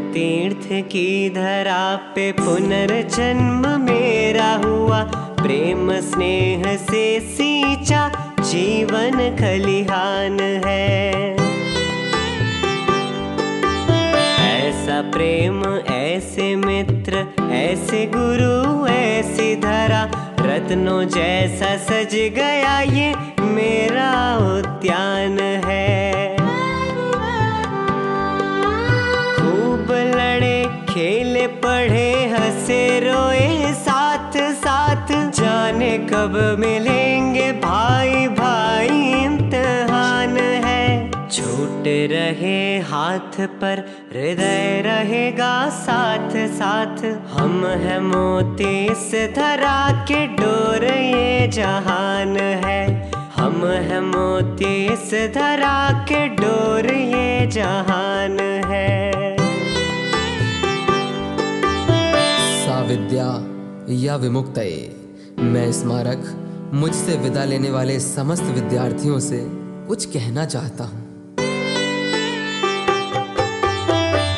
तीर्थ की धरा पे पुनर्जन्म मेरा हुआ। प्रेम स्नेह से सींचा, जीवन खलिहान है। ऐसा प्रेम, ऐसे मित्र, ऐसे गुरु, ऐसी धरा, रत्नों जैसा सज गया ये मेरा उद्यान कब मिलेंगे भाई भाई इम्तहान है। छूट रहे हाथ पर, हृदय रहेगा साथ साथ। हम है मोती इस धरा के डोर, ये जहान है। हम है मोती इस धरा के डोर, ये जहान है। सा विद्या या विमुक्त मैं स्मारक मुझसे विदा लेने वाले समस्त विद्यार्थियों से कुछ कहना चाहता हूँ।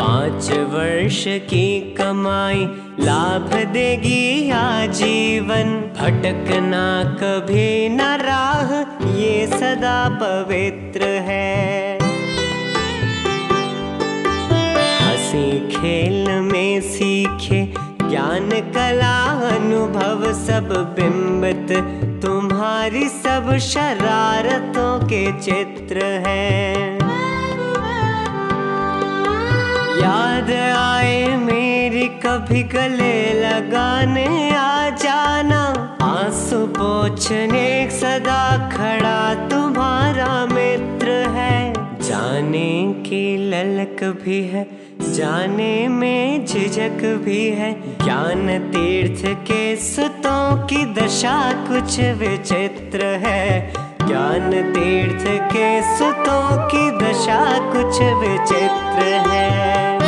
पाँच वर्ष की कमाई लाभ देगी आजीवन, भटकना कभी न राह, ये सदा पवित्र है। हँसी खेल में सीखे ज्ञान, कला, अनुभव सब बिंबित। तुम्हारी सब शरारतों के चित्र हैं। याद आए मेरी कभी गले लगाने, आ जाना। आँसू पोछने, सदा खड़ा तुम्हारा जाने की ललक भी है, जाने में झिझक भी है। ज्ञान तीर्थ के सुतों की दशा कुछ विचित्र है। ज्ञान तीर्थ के सुतों की दशा कुछ विचित्र है।